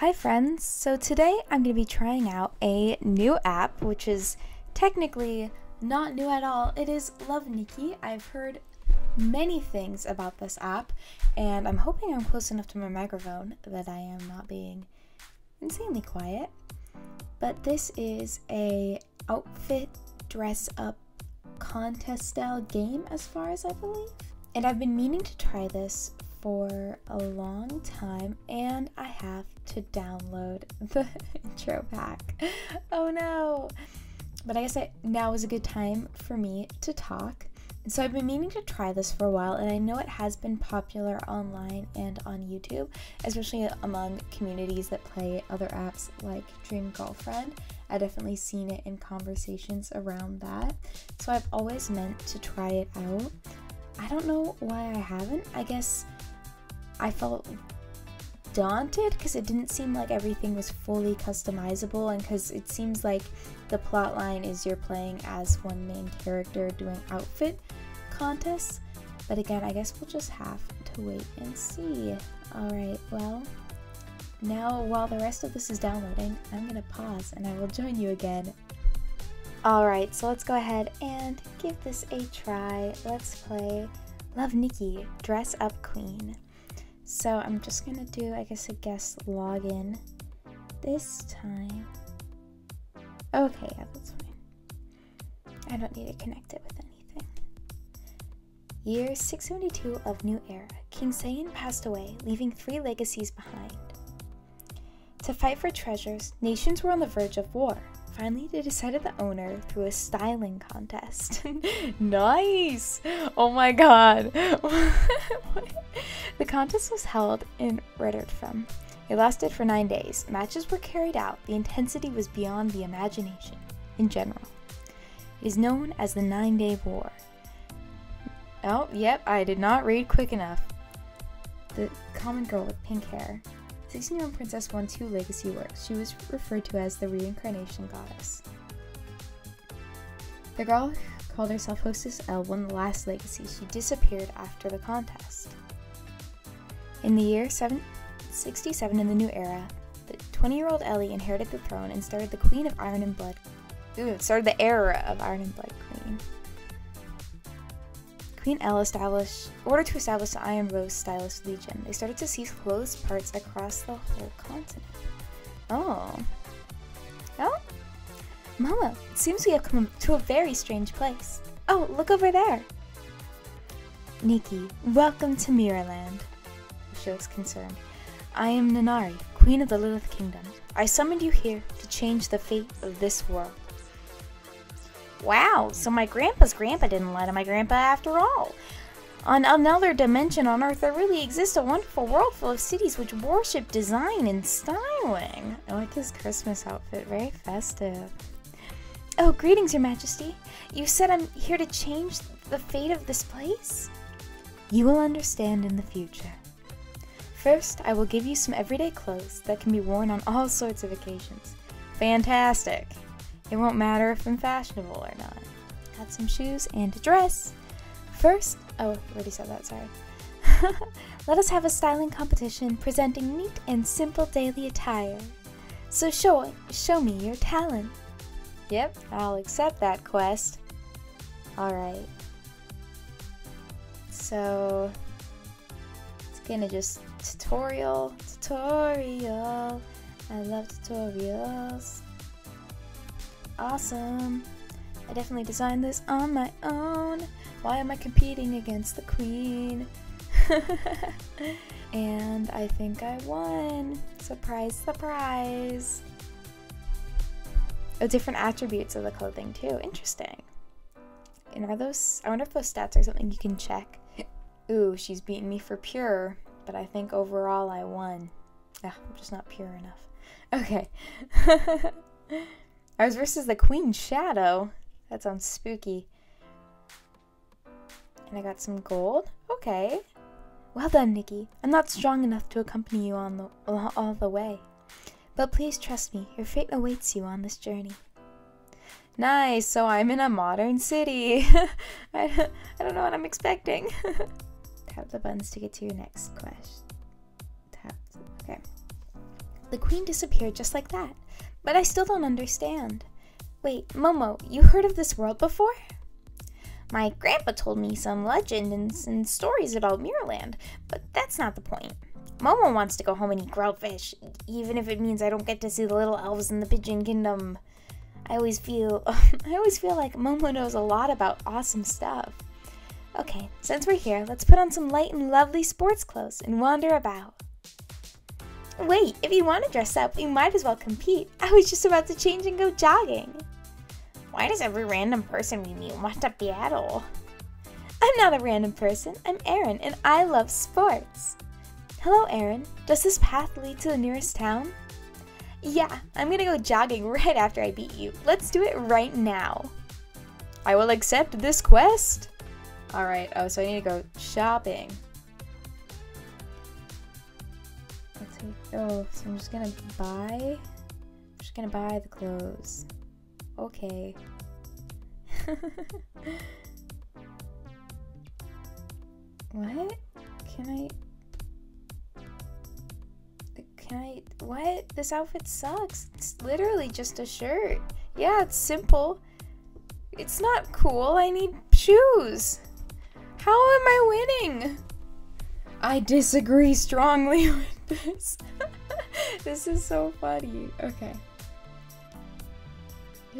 Hi friends, so today I'm going to be trying out a new app which is technically not new at all. It is Love Nikki. I've heard many things about this app and I'm hoping I'm close enough to my microphone that I am not being insanely quiet. But this is a outfit dress up contest style game as far as I believe. And I've been meaning to try this for a long time and I have to download the intro pack. Oh no! But I guess I, now is a good time for me to talk. So I've been meaning to try this for a while and I know it has been popular online and on YouTube, especially among communities that play other apps like Dream Girlfriend. I've definitely seen it in conversations around that. So I've always meant to try it out. I don't know why I haven't. I guess I felt daunted because it didn't seem like everything was fully customizable and because it seems like the plot line is you're playing as one main character doing outfit contests. But again, I guess we'll just have to wait and see. Alright, well, now while the rest of this is downloading, I'm gonna pause and I will join you again. Alright, so let's go ahead and give this a try. Let's play Love Nikki, Dress Up Queen. So I'm just gonna do, I guess, a guest login this time. Okay, yeah, that's fine. I don't need to connect it with anything. Year 672 of New Era. King Saiyan passed away, leaving three legacies behind. To fight for treasures, nations were on the verge of war. Finally, they decided the owner through a styling contest. nice! Oh my god! the contest was held in Redditfam. It lasted for nine days. Matches were carried out. The intensity was beyond the imagination in general. It is known as the Nine Day War. Oh, yep, I did not read quick enough. The common girl with pink hair 16 year old princess won two legacy works. She was referred to as the reincarnation goddess. The girl called herself Hostess L won the last legacy. She disappeared after the contest. In the year 767 in the new era, the 20 year old Ellie inherited the throne and started the Queen of Iron and Blood. Ooh, started the era of Iron and Blood Queen. Queen Elle established order to establish the Iron Rose Stylist Legion. They started to seize closed parts across the whole continent. Oh. Oh? Mama, it seems we have come to a very strange place. Oh, look over there. Nikki, welcome to Miraland. Shows concerned. I am Nanari, Queen of the Lilith Kingdom. I summoned you here to change the fate of this world. Wow, so my grandpa's grandpa didn't lie to my grandpa after all. On another dimension on Earth, there really exists a wonderful world full of cities which worship design and styling. I like his Christmas outfit, very festive. Oh, greetings, Your Majesty. You said I'm here to change the fate of this place? You will understand in the future. First, I will give you some everyday clothes that can be worn on all sorts of occasions. Fantastic! It won't matter if I'm fashionable or not. Got some shoes and a dress. First, oh, already said that, sorry. Let us have a styling competition presenting neat and simple daily attire. So show show me your talent. Yep, I'll accept that quest. Alright. So it's gonna just tutorial, tutorial. I love tutorials. Awesome. I definitely designed this on my own. Why am I competing against the queen? and I think I won. Surprise, surprise. Oh, different attributes of the clothing too. Interesting. And are those, I wonder if those stats are something you can check. Ooh, she's beating me for pure, but I think overall I won. Ah, I'm just not pure enough. Okay. I was versus the Queen Shadow. That sounds spooky. And I got some gold. Okay. Well done, Nikki. I'm not strong enough to accompany you on the all the way. But please trust me, your fate awaits you on this journey. Nice, so I'm in a modern city. I, I don't know what I'm expecting. Tap the buttons to get to your next quest. Tap. Okay. The the queen disappeared just like that. But I still don't understand. Wait, Momo, you heard of this world before? My grandpa told me some legend and, and stories about Miraland, but that's not the point. Momo wants to go home and eat grilled fish, even if it means I don't get to see the little elves in the Pigeon Kingdom. I always feel I always feel like Momo knows a lot about awesome stuff. Okay, since we're here, let's put on some light and lovely sports clothes and wander about. Wait, if you want to dress up, you might as well compete. I was just about to change and go jogging. Why does every random person we meet want to battle? I'm not a random person. I'm Aaron, and I love sports. Hello, Aaron. Does this path lead to the nearest town? Yeah, I'm gonna go jogging right after I beat you. Let's do it right now. I will accept this quest. Alright, oh, so I need to go shopping. Oh, so I'm just gonna buy. I'm just gonna buy the clothes. Okay. what? Can I? Can I? What? This outfit sucks. It's literally just a shirt. Yeah, it's simple. It's not cool. I need shoes. How am I winning? I disagree strongly with this. this is so funny. Okay.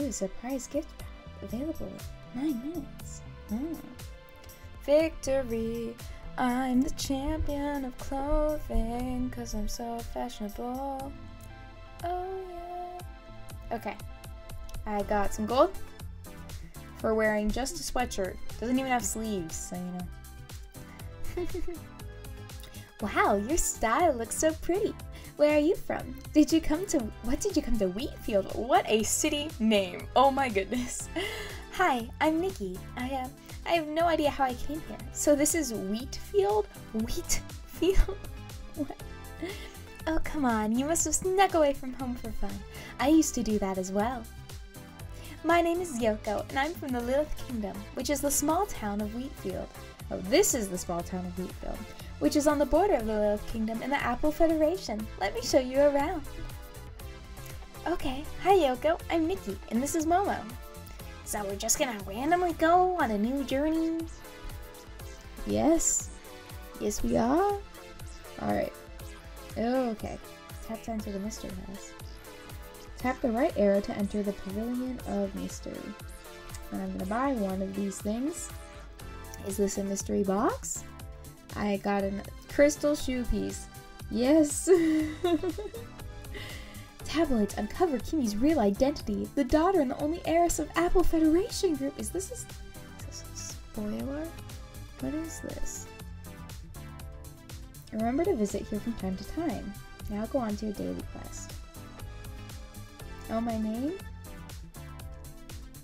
Ooh, surprise gift pack available nine minutes. Mm. Victory! I'm the champion of clothing because I'm so fashionable. Oh yeah. Okay. I got some gold for wearing just a sweatshirt. Doesn't even have sleeves, so you know. wow, your style looks so pretty. Where are you from? Did you come to what did you come to Wheatfield? What a city name. Oh my goodness. Hi, I'm Nikki. I uh, I have no idea how I came here. So this is Wheatfield? Wheatfield? what? Oh, come on. You must have snuck away from home for fun. I used to do that as well. My name is Yoko, and I'm from the Lilith Kingdom, which is the small town of Wheatfield. Oh, this is the small town of Wheatfield, which is on the border of the Lilith Kingdom and the Apple Federation. Let me show you around. Okay, hi Yoko, I'm Nikki, and this is Momo. So we're just gonna randomly go on a new journey? Yes. Yes, we are. Alright. Okay. Tap to enter the mystery house. Tap the right arrow to enter the Pavilion of Mystery. And I'm gonna buy one of these things. Is this a mystery box? I got a crystal shoe piece. Yes! tabloids uncover Kimi's real identity, the daughter and the only heiress of Apple Federation Group. Is this a, is this a spoiler? What is this? Remember to visit here from time to time. Now go on to your daily quest. Oh, my name?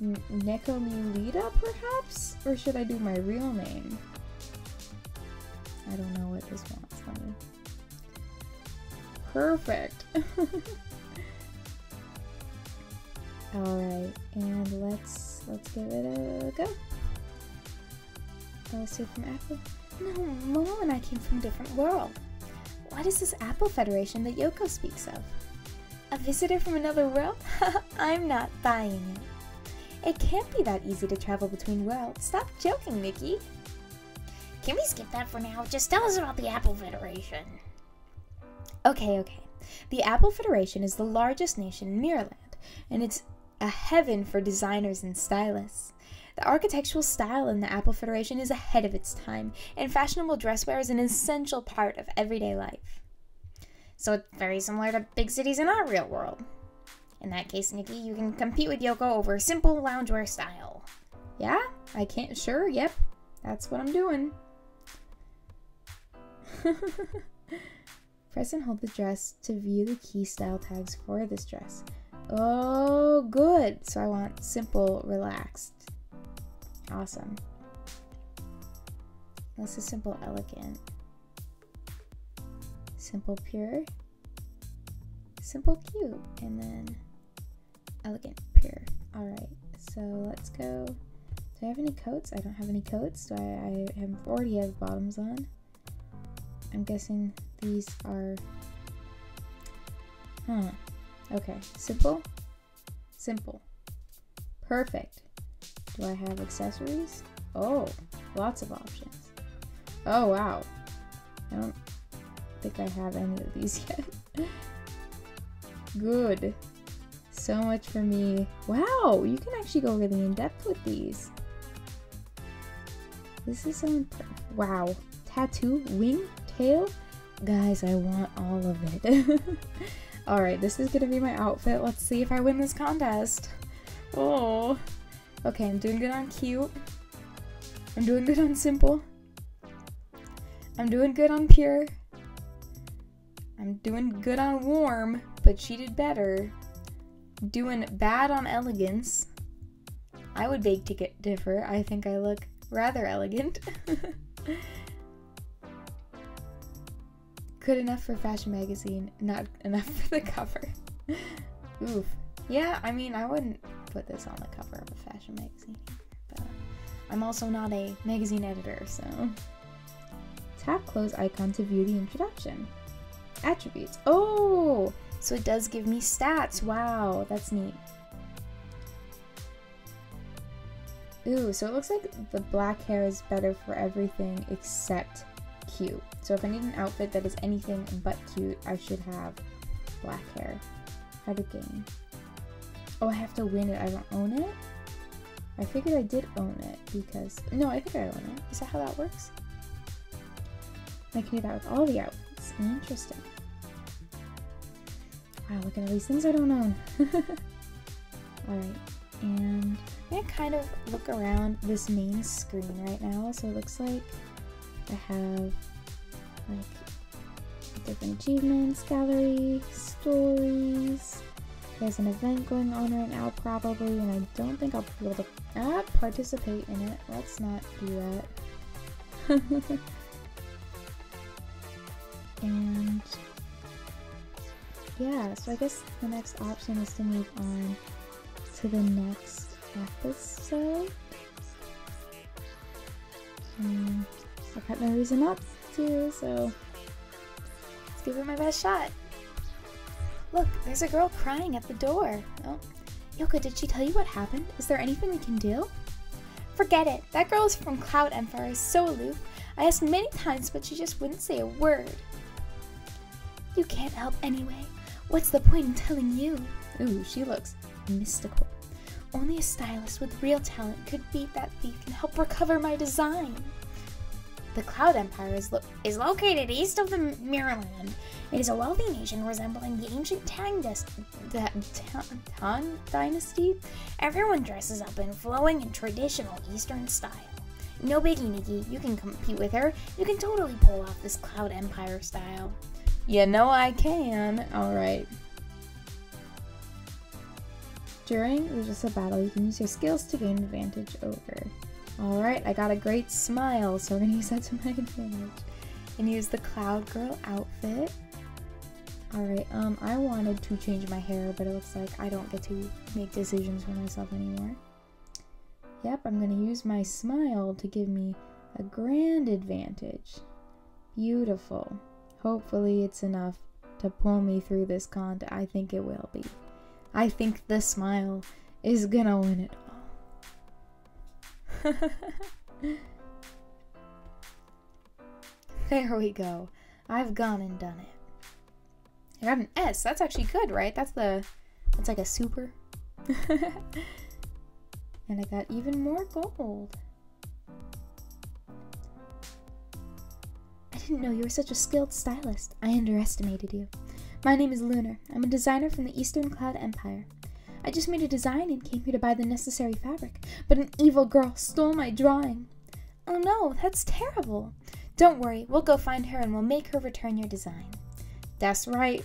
Nekomewleta, perhaps? Or should I do my real name? I don't know what this wants me. Perfect. Alright, and let's let's give it a go. Let's see from Apple. No, Momo and I came from a different world. What is this Apple Federation that Yoko speaks of? A visitor from another world? I'm not buying it. It can't be that easy to travel between worlds. Stop joking, Nikki. Can we skip that for now? Just tell us about the Apple Federation. Okay, okay. The Apple Federation is the largest nation in Miraland, and it's a heaven for designers and stylists. The architectural style in the Apple Federation is ahead of its time, and fashionable dresswear is an essential part of everyday life. So it's very similar to big cities in our real world. In that case, Nikki, you can compete with Yoko over simple loungewear style. Yeah, I can't. Sure, yep. That's what I'm doing. Press and hold the dress to view the key style tags for this dress. Oh, good. So I want simple, relaxed. Awesome. This is simple, elegant. Simple, pure. Simple, cute. And then elegant, pure. Alright, so let's go. Do I have any coats? I don't have any coats. Do I, I have already have bottoms on? I'm guessing these are Huh. Okay. Simple? Simple. Perfect. Do I have accessories? Oh, lots of options. Oh, wow. I don't think I have any of these yet. Good. So much for me. Wow, you can actually go really in depth with these. This is so. Wow. Tattoo, wing, tail. Guys, I want all of it. Alright, this is gonna be my outfit. Let's see if I win this contest. Oh. Okay, I'm doing good on cute. I'm doing good on simple. I'm doing good on pure. I'm doing good on warm, but she did better. Doing bad on elegance. I would beg to get differ. I think I look rather elegant. Good enough for fashion magazine, not enough for the cover. Oof. Yeah, I mean, I wouldn't put this on the cover of a fashion magazine, but I'm also not a magazine editor, so. Tap close icon to view the introduction. Attributes. Oh, so it does give me stats. Wow, that's neat. Ooh, so it looks like the black hair is better for everything except cute. So if I need an outfit that is anything but cute, I should have black hair. How to gain. Oh, I have to win it. I don't own it? I figured I did own it because... No, I think I own it. Is that how that works? I can do that with all the outfits. Interesting. Wow, look at all these things I don't own. Alright, and I'm gonna kind of look around this main screen right now. So it looks like I have like different achievements, gallery, stories. There's an event going on right now probably, and I don't think I'll be able to participate in it. Let's not do that. and yeah, so I guess the next option is to move on to the next episode. Um, I've got no reason not to, so let's give it my best shot. Look, there's a girl crying at the door. Oh, Yoko, did she tell you what happened? Is there anything we can do? Forget it. That girl is from Cloud Empire is so aloof. I asked many times, but she just wouldn't say a word. You can't help anyway. What's the point in telling you? Ooh, she looks mystical. Only a stylist with real talent could beat that thief and help recover my design. The Cloud Empire is, lo is located east of the Miraland. It is a wealthy nation resembling the ancient Tang, Tang dynasty. Everyone dresses up in flowing and traditional Eastern style. No biggie, Nikki. You can compete with her. You can totally pull off this Cloud Empire style. You know I can. Alright. During Resist a battle, you can use your skills to gain advantage over. Alright, I got a great smile, so we're gonna use that to my advantage. And use the Cloud Girl outfit. Alright, um, I wanted to change my hair, but it looks like I don't get to make decisions for myself anymore. Yep, I'm gonna use my smile to give me a grand advantage. Beautiful. Hopefully it's enough to pull me through this con. I think it will be. I think the smile is gonna win it. there we go. I've gone and done it. I got an S. That's actually good, right? That's the that's like a super. and I got even more gold. I didn't know you were such a skilled stylist. I underestimated you. My name is Lunar. I'm a designer from the Eastern Cloud Empire. I just made a design and came here to buy the necessary fabric, but an evil girl stole my drawing. Oh no, that's terrible. Don't worry, we'll go find her and we'll make her return your design. That's right.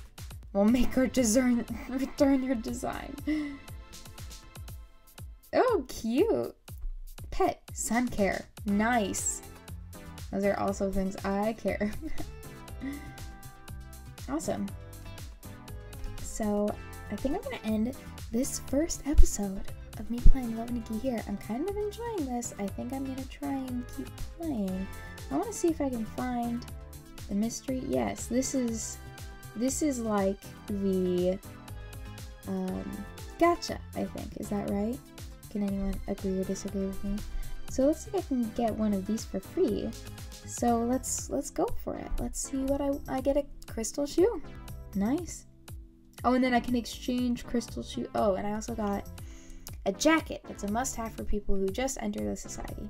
We'll make her design return your design. Oh, cute. Pet, sun care. Nice. Those are also things I care. awesome. So I think I'm gonna end this first episode of me playing Love Nikki here. I'm kind of enjoying this. I think I'm gonna try and keep playing. I wanna see if I can find the mystery. Yes, this is this is like the um, gacha, I think. Is that right? Can anyone agree or disagree with me? So let's see if I can get one of these for free. So let's let's go for it. Let's see what I I get a crystal shoe. Nice. Oh, and then I can exchange crystal shoe. Oh, and I also got a jacket. That's a must-have for people who just enter the society.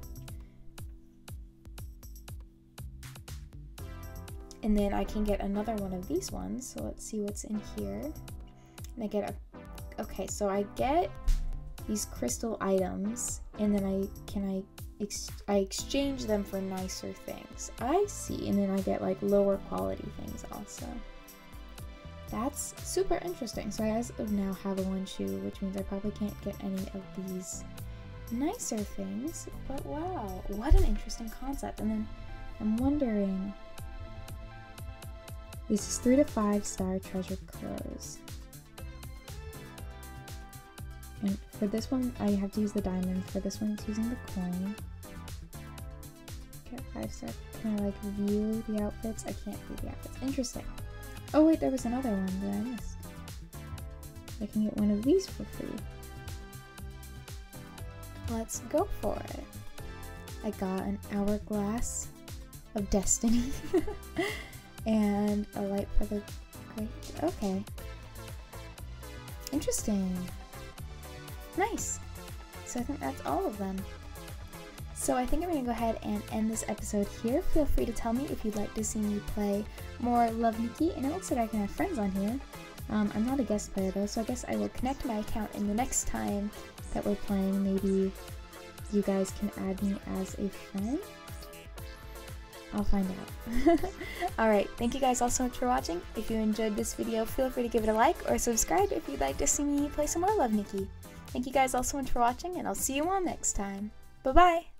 And then I can get another one of these ones. So let's see what's in here. And I get a okay, so I get these crystal items and then I can I ex- I exchange them for nicer things. I see. And then I get like lower quality things also. That's super interesting. So I as of now have a one shoe, which means I probably can't get any of these nicer things. But wow, what an interesting concept. And then I'm wondering this is three to five star treasure clothes. And for this one, I have to use the diamond. For this one, it's using the coin. Get five star. Can I like view the outfits? I can't view the outfits. Interesting. Oh wait, there was another one that I missed. I can get one of these for free. Let's go for it. I got an hourglass of destiny and a light for the great. Okay. Interesting. Nice. So I think that's all of them. So I think I'm going to go ahead and end this episode here. Feel free to tell me if you'd like to see me play more Love Nikki, and it looks like I can have friends on here. Um, I'm not a guest player though, so I guess I will connect my account in the next time that we're playing. Maybe you guys can add me as a friend. I'll find out. Alright, thank you guys all so much for watching. If you enjoyed this video, feel free to give it a like or subscribe if you'd like to see me play some more Love Nikki. Thank you guys all so much for watching, and I'll see you all next time. Bye bye